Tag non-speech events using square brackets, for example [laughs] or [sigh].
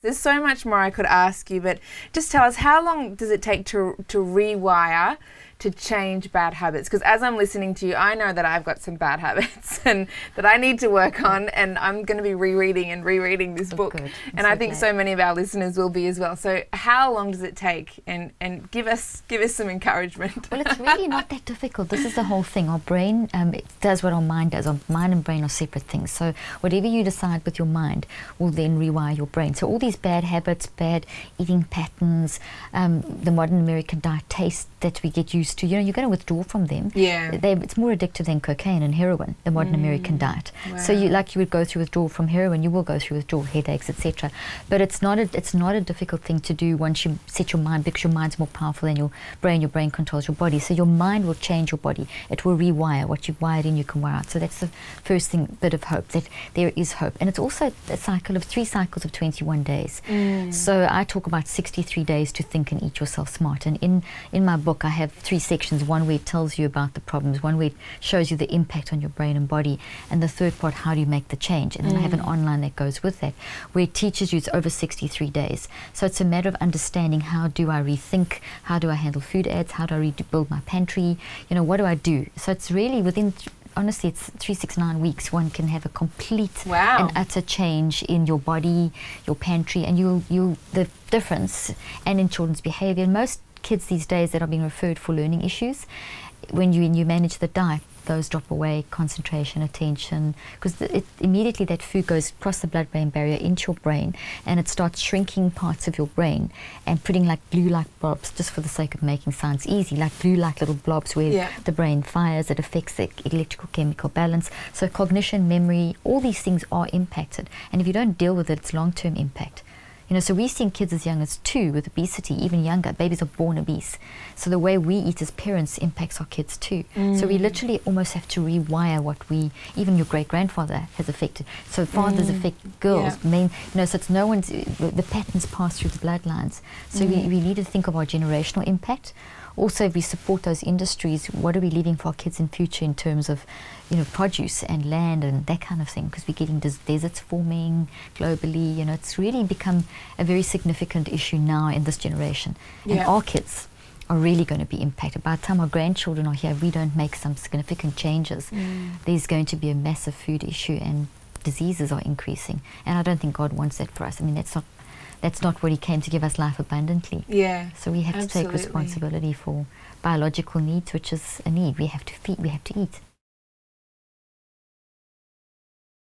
There's so much more I could ask you, but just tell us how long does it take to to rewire to change bad habits? Because as I'm listening to you, I know that I've got some bad [laughs] habits and that I need to work on, and I'm going to be rereading and rereading this book. And so I think glad. so many of our listeners will be as well. So how long does it take? And and give us give us some encouragement. well, it's [laughs] really not that difficult. This is the whole thing. Our brain um, does what our mind does. Our mind and brain are separate things. So whatever you decide with your mind will then rewire your brain. So all these bad habits, bad eating patterns, um, the modern American diet taste that we get used to, you know, you're going to withdraw from them. Yeah. They, it's more addictive than cocaine and heroin, the modern mm. American diet. Wow. So you, like you would go through withdrawal from heroin, you will go through withdrawal, headaches, etc. But it's not a, it's not a difficult thing to do once you set your mind, because your mind's more powerful than your brain. Your brain controls your body. So your mind will change your body. It will rewire. What you've wired in, you can wire out. So that's the first thing, bit of hope, that there is hope. And it's also a cycle of three cycles of 21 days. Mm. So I talk about 63 days to think and eat yourself smart. And in, in my book, I have three sections. One where it tells you about the problems, one where it shows you the impact on your brain and body, and the third part, how do you make the change? And then mm. I have an mm. online that goes with that, where it teaches you it's over 63 days. So it's a matter of understanding how do I rethink, how do I handle food ads, how do I rebuild my pantry, you know, what do I do? So it's really within honestly, it's three, six, nine weeks. One can have a complete wow. and utter change in your body, your pantry, and you you the difference, and in children's behaviour. Most kids these days that are being referred for learning issues, when you you manage the diet, those drop away, concentration, attention, because immediately that food goes across the blood-brain barrier into your brain, and it starts shrinking parts of your brain and putting like glue-like blobs, just for the sake of making science easy, like glue-like little blobs where yeah. the brain fires, it affects the electrical chemical balance. So cognition, memory, all these things are impacted, and if you don't deal with it, it's long-term impact. You know, so we're seeing kids as young as two with obesity, even younger. Babies are born obese. So the way we eat as parents impacts our kids too. Mm. So we mm. literally almost have to rewire what we, even your great grandfather has affected. So fathers mm. affect girls. Yeah. Main, you know, so it's no one's, the, the patterns pass through the bloodlines. So mm. we, we need to think of our generational impact also if we support those industries, what are we leaving for our kids in future in terms of, you know, produce and land and that kind of thing? Because we're getting des deserts forming globally. You know, it's really become a very significant issue now in this generation. Yeah. And our kids are really going to be impacted. By the time our grandchildren are here, we don't make some significant changes. Mm. There's going to be a massive food issue and diseases are increasing. And I don't think God wants that for us. I mean, that's not that's not what he came to give us life abundantly. Yeah. So we have absolutely. to take responsibility for biological needs, which is a need. We have to feed, we have to eat.